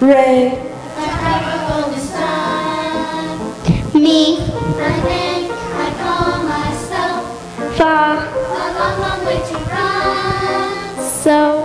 Ray, Me. I think I call myself Fa, a long, long way to run. So,